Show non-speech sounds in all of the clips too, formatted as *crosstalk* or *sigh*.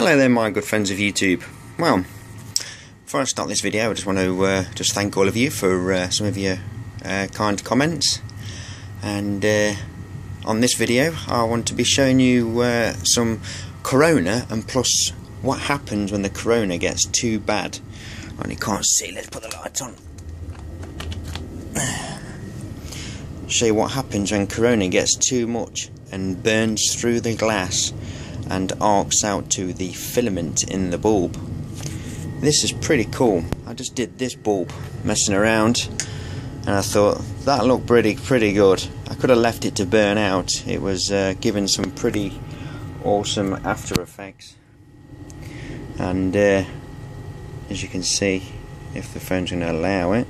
Hello there my good friends of YouTube. Well, before I start this video I just want to uh, just thank all of you for uh, some of your uh, kind comments and uh, on this video I want to be showing you uh, some Corona and plus what happens when the Corona gets too bad. And you can't see, let's put the lights on. Show you what happens when Corona gets too much and burns through the glass and arcs out to the filament in the bulb. This is pretty cool. I just did this bulb messing around and I thought that looked pretty pretty good. I could have left it to burn out. It was uh, given some pretty awesome after effects and uh, as you can see if the phone's going to allow it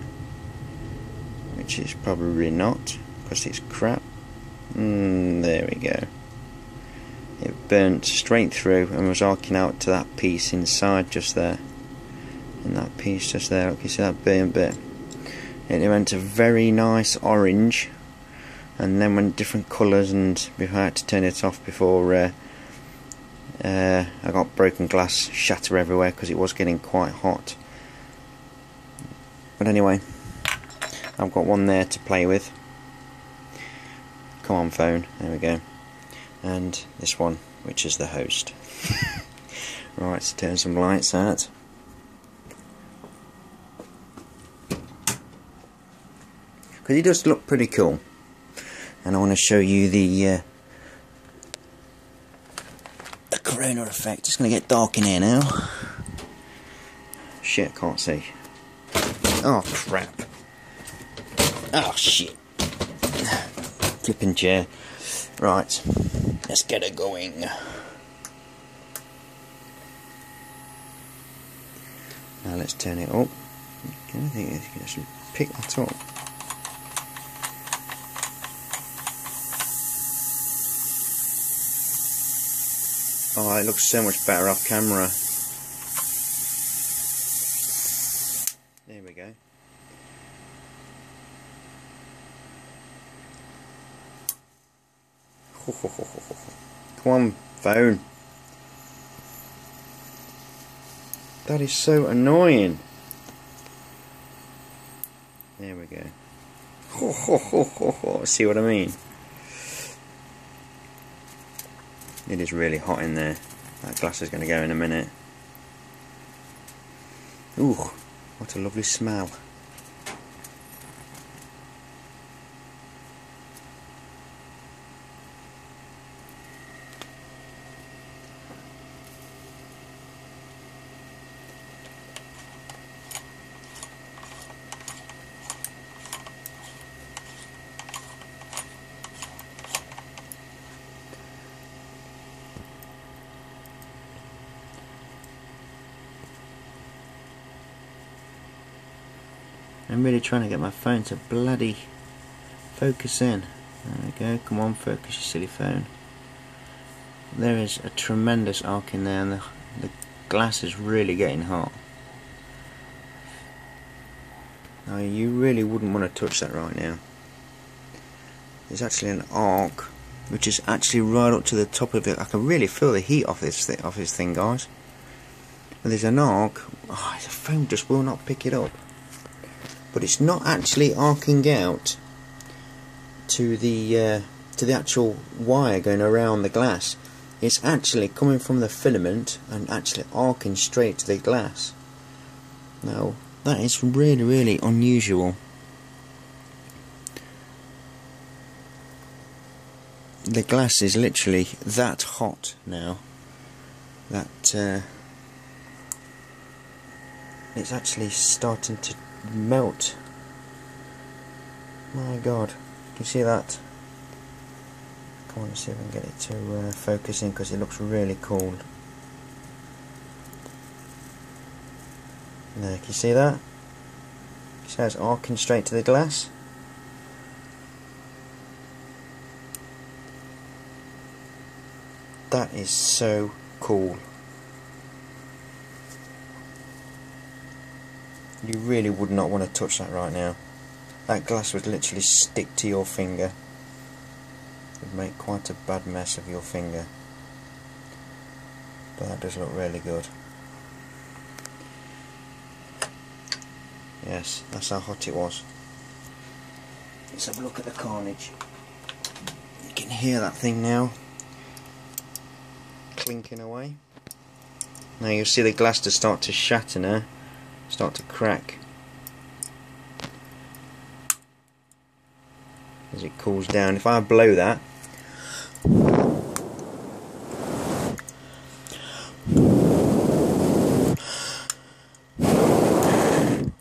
which is probably not because it's crap mm, there we go burnt straight through and was arcing out to that piece inside just there. And that piece just there you see that burnt bit? It went a very nice orange and then went different colours and we had to turn it off before uh, uh, I got broken glass shatter everywhere because it was getting quite hot. But anyway I've got one there to play with. Come on phone. There we go. And this one which is the host. *laughs* Right let's turn some lights out. Because he does look pretty cool. And I want to show you the uh, the corona effect. It's going to get dark in here now. Shit can't see. Oh crap. Oh shit. Flipping chair. Right let's get it going. Now let's turn it up. I think you can actually pick that up. Oh, it looks so much better off camera. There we go. Come on, phone. That is so annoying. There we go. See what I mean? It is really hot in there. That glass is going to go in a minute. Ooh, what a lovely smell. I'm really trying to get my phone to bloody focus in. There we go, come on focus you silly phone. There is a tremendous arc in there and the, the glass is really getting hot. Now you really wouldn't want to touch that right now. There's actually an arc which is actually right up to the top of it. I can really feel the heat off this, th off this thing guys. But there's an arc, oh, the phone just will not pick it up but it's not actually arcing out to the uh, to the actual wire going around the glass. It's actually coming from the filament and actually arcing straight to the glass. Now that is really really unusual. The glass is literally that hot now that uh, it's actually starting to melt. My god, can you see that? Come on, see if I can get it to uh, focus in because it looks really cool. There, can you see that? How it's arcing straight to the glass? That is so cool. You really would not want to touch that right now. That glass would literally stick to your finger. It would make quite a bad mess of your finger. But that does look really good. Yes, that's how hot it was. Let's have a look at the carnage. You can hear that thing now clinking away. Now you'll see the glass to start to shatter now, start to crack. As it cools down. If I blow that,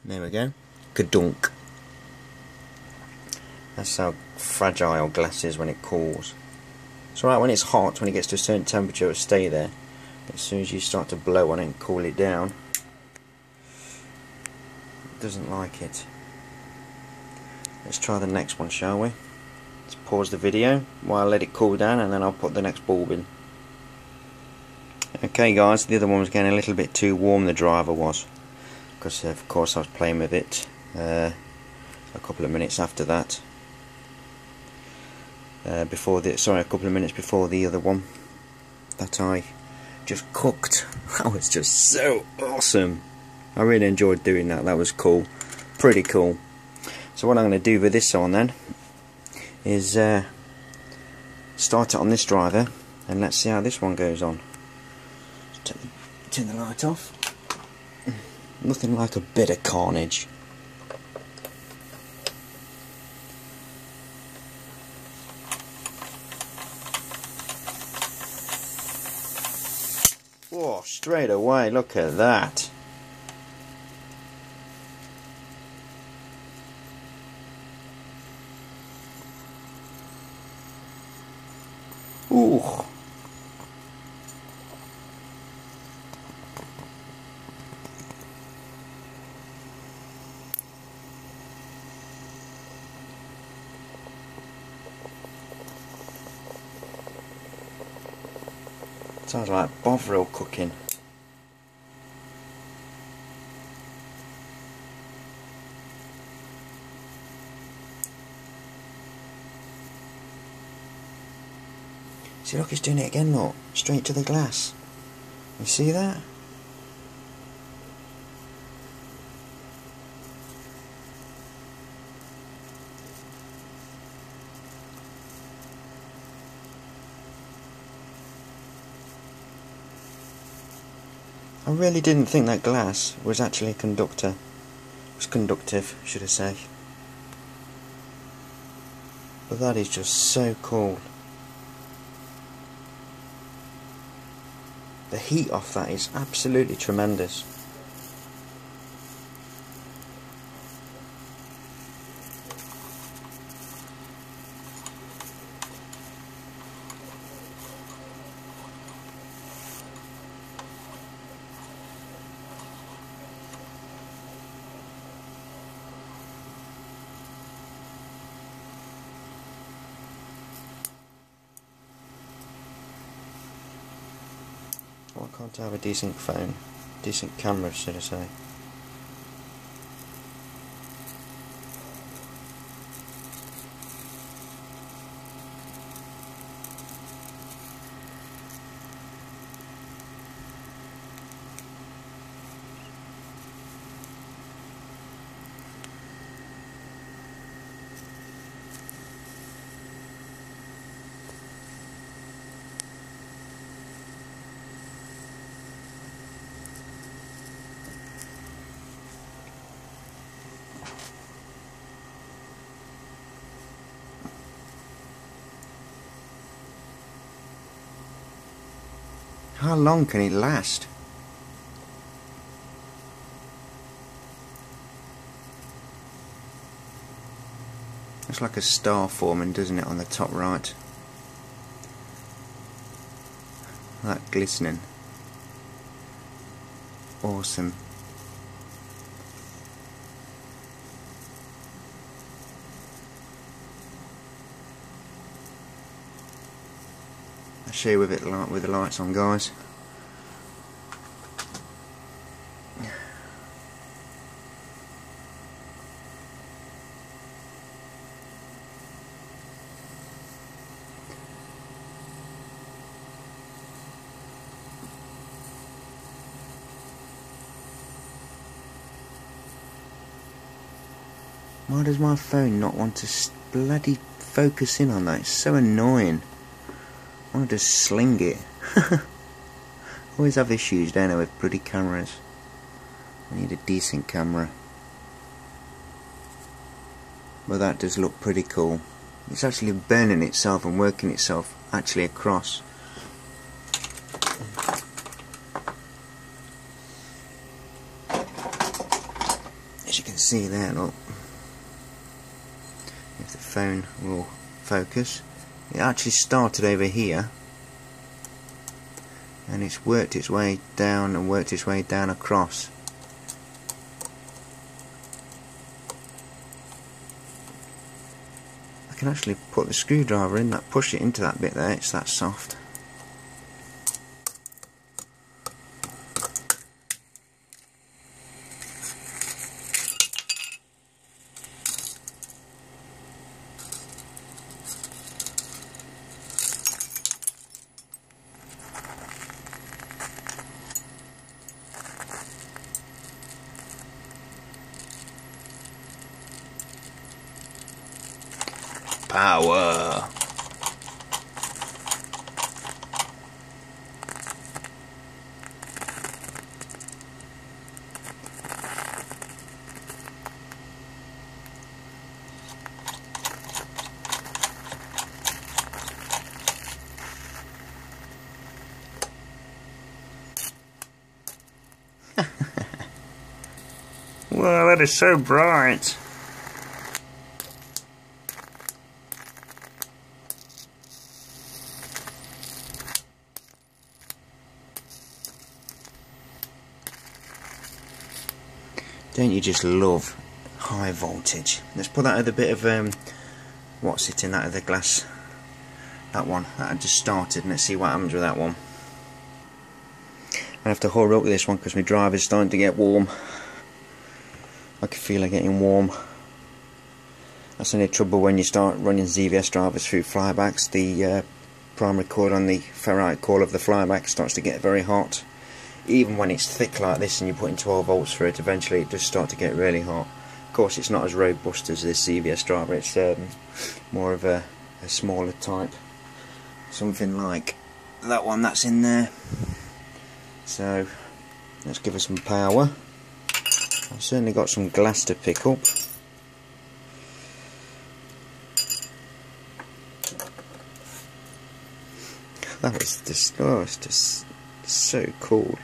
there we go, kadunk. That's how fragile glass is when it cools. It's alright when it's hot, when it gets to a certain temperature, it'll stay there. But as soon as you start to blow on it and cool it down, doesn't like it. Let's try the next one, shall we? Let's pause the video while I let it cool down and then I'll put the next bulb in. Okay guys, the other one was getting a little bit too warm, the driver was. Because of course I was playing with it uh, a couple of minutes after that. Uh, before the sorry a couple of minutes before the other one that I just cooked *laughs* that was just so awesome I really enjoyed doing that. That was cool. Pretty cool. So what I'm going to do with this one then is uh, start it on this driver and let's see how this one goes on. Turn the, turn the light off. *clears throat* Nothing like a bit of carnage. Oh, straight away, look at that. Ooh. Sounds like Bovril cooking. See look he's doing it again look, straight to the glass. You see that? I really didn't think that glass was actually a conductor. It Was conductive, should I say. But that is just so cool. The heat off that is absolutely tremendous. Why can't I have a decent phone? Decent camera, should I say? How long can it last? Looks like a star forming, doesn't it, on the top right? That glistening. Awesome. Share with it with the lights on guys Why does my phone not want to bloody focus in on that? It's so annoying. I want to just sling it. *laughs* Always have issues, don't I, with bloody cameras. I need a decent camera. But that does look pretty cool. It's actually burning itself and working itself actually across. As you can see there, look. If the phone will focus. It actually started over here. And it's worked its way down and worked its way down across. I can actually put the screwdriver in that push it into that bit there. It's that soft Power. *laughs* Wow, that is so bright. Don't you just love high voltage? Let's put that other bit of um, what's it in that other glass. That one that I just started. Let's see what happens with that one. I have to hurry up with this one because my driver's starting to get warm. I can feel it getting warm. That's only trouble when you start running ZVS drivers through flybacks. The uh, primary coil on the ferrite coil of the flyback starts to get very hot even when it's thick like this and you're putting 12 volts through it eventually it does start to get really hot. Of course it's not as robust as this ZVS driver. It's um, more of a, a, smaller type. Something like that one that's in there. So let's give it some power. I've certainly got some glass to pick up. That was just oh it's just so cool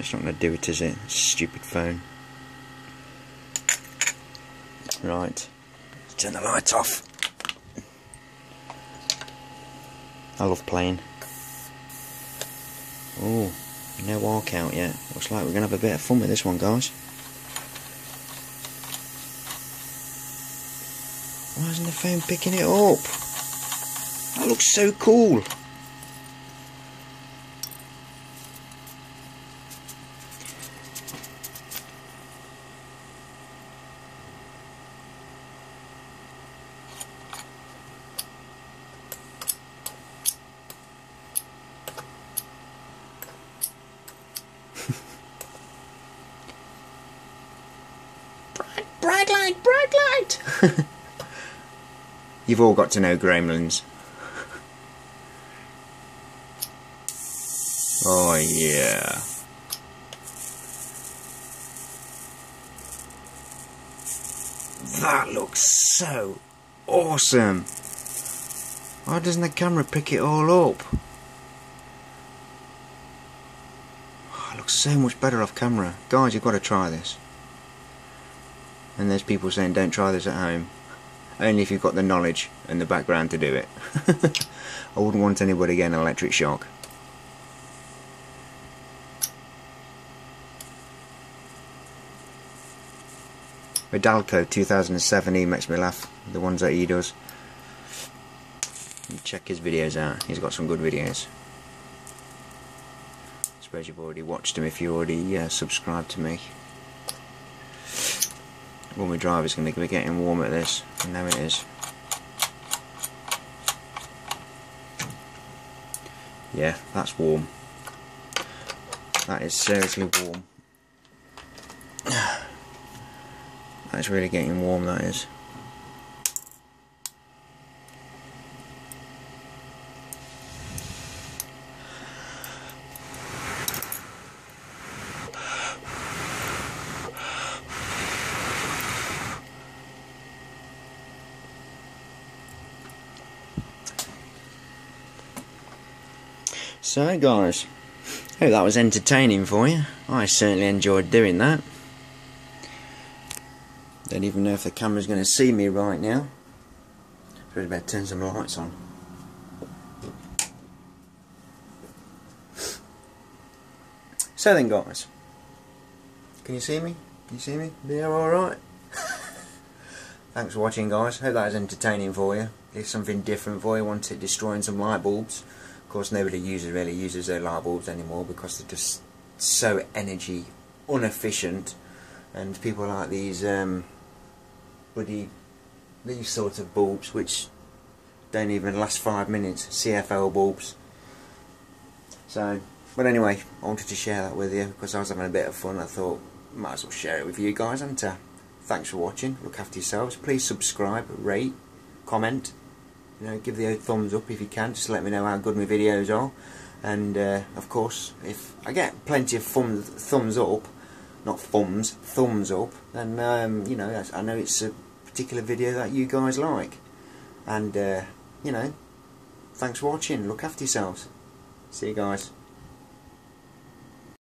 it's not going to do it, is it? Stupid phone. Right. turn the lights off. I love playing. Oh, no arc out yet. Looks like we're going to have a bit of fun with this one, guys. Why isn't the phone picking it up? That looks so cool. bright light, bright light. *laughs* You've all got to know gremlins. Oh yeah. That looks so awesome. Why doesn't the camera pick it all up? Oh, it looks so much better off camera. Guys, you've got to try this and there's people saying don't try this at home only if you've got the knowledge and the background to do it. *laughs* I wouldn't want anybody getting an electric shock. Medalco 2007 he makes me laugh. The ones that he does. Check his videos out. He's got some good videos. I suppose you've already watched him if you already uh, subscribed to me well, drive it's going to be getting warm at this. And there it is. Yeah, that's warm. That is seriously warm. *sighs* That's really getting warm, that is. So guys, hope that was entertaining for you. I certainly enjoyed doing that. Don't even know if the camera's going to see me right now. Probably better turn some lights on. So then guys, can you see me? Can you see me? Yeah, alright. *laughs* Thanks for watching guys, hope that was entertaining for you. If something different for you, want it destroying some light bulbs. Of course nobody uses really uses their light bulbs anymore because they're just so energy inefficient. And people like these um, bloody these sort of bulbs which don't even last five minutes CFL bulbs. So but anyway I wanted to share that with you because I was having a bit of fun. I thought might as well share it with you guys. And uh, thanks for watching. Look after yourselves. Please subscribe rate comment you know give the thumbs up if you can just let me know how good my videos are and uh, of course if I get plenty of thumb, thumbs up not thumbs, thumbs up, then um, you know I know it's a particular video that you guys like. And uh, you know, thanks for watching. Look after yourselves. See you guys.